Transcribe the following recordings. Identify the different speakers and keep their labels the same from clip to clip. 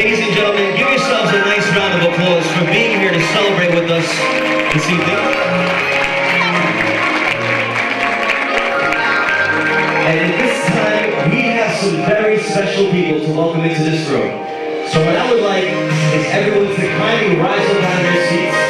Speaker 1: Ladies and gentlemen, give yourselves a nice round of applause for being here to celebrate with us this evening. And at this time, we have some very special people to welcome into this room. So what I would like is everyone to kindly rise up out of their seats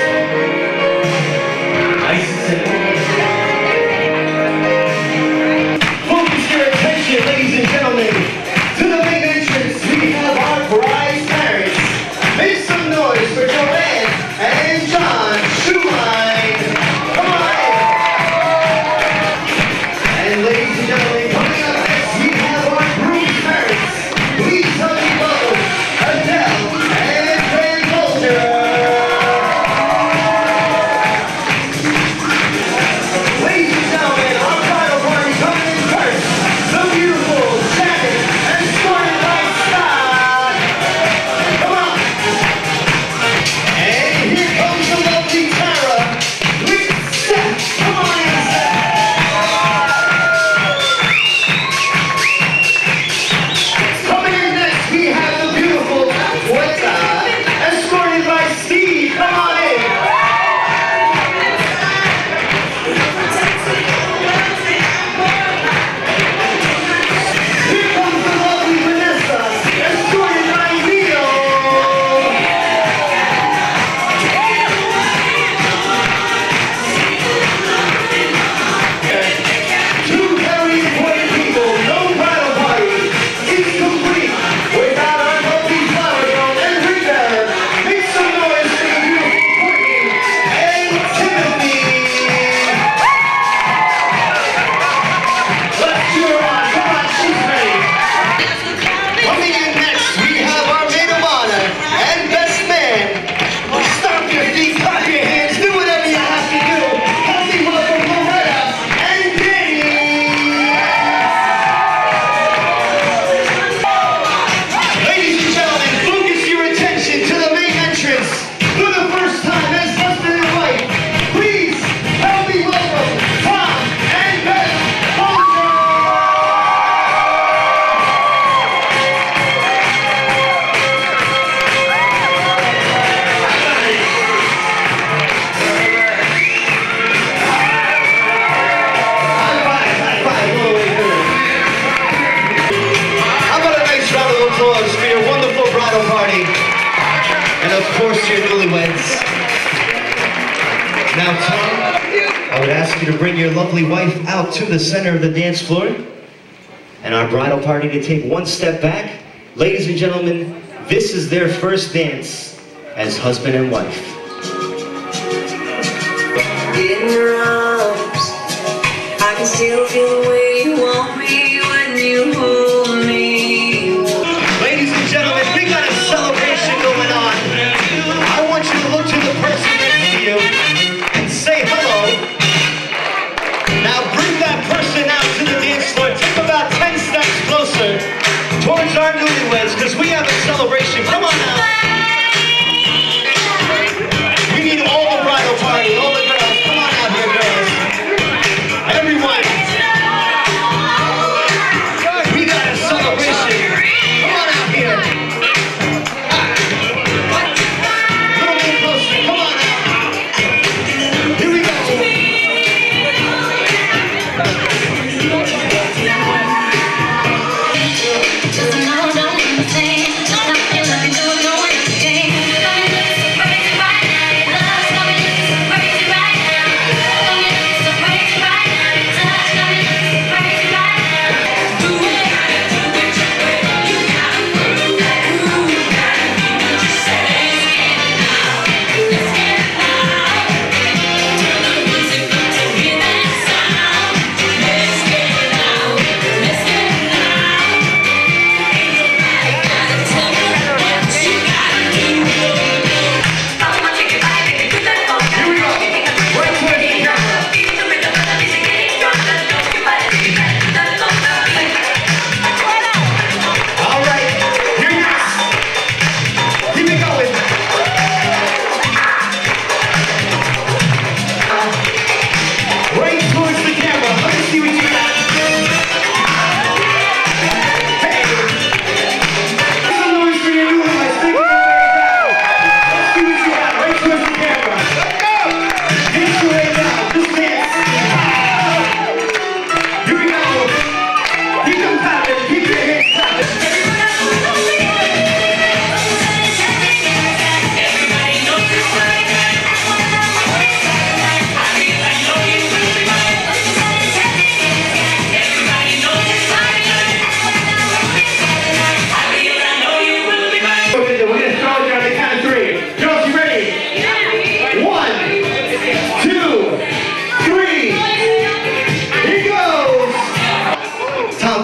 Speaker 1: bridal party. And of course your newlyweds. Now Tom, I would ask you to bring your lovely wife out to the center of the dance floor and our bridal party to take one step back. Ladies and gentlemen, this is their first dance as husband and wife.
Speaker 2: In your arms, I can still feel the
Speaker 1: our newlyweds, because we haven't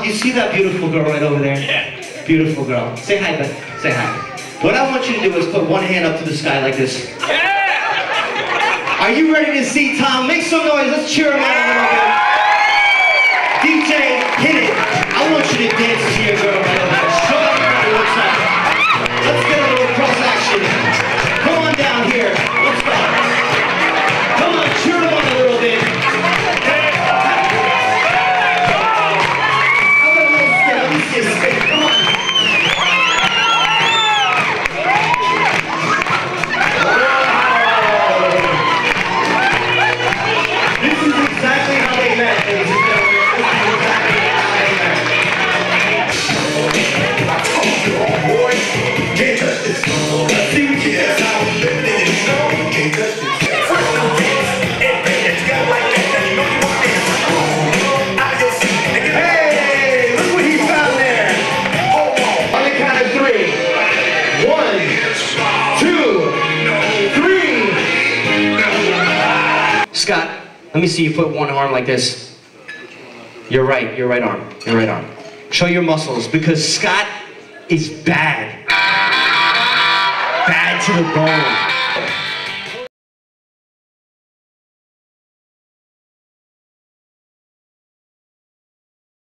Speaker 1: you see that
Speaker 3: beautiful girl right over there? Yeah.
Speaker 1: Beautiful girl. Say hi, Beth. Say hi. What I want you to do is put one hand up to the sky like this. Yeah. Are you ready to see Tom? Make some noise. Let's cheer him on a little bit. DJ Scott, let me see you put one arm like this. Your right, your right arm, your right arm. Show your muscles because Scott is bad. Bad to the bone.